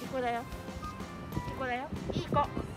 いい子だよ。いい子だよ。いい子。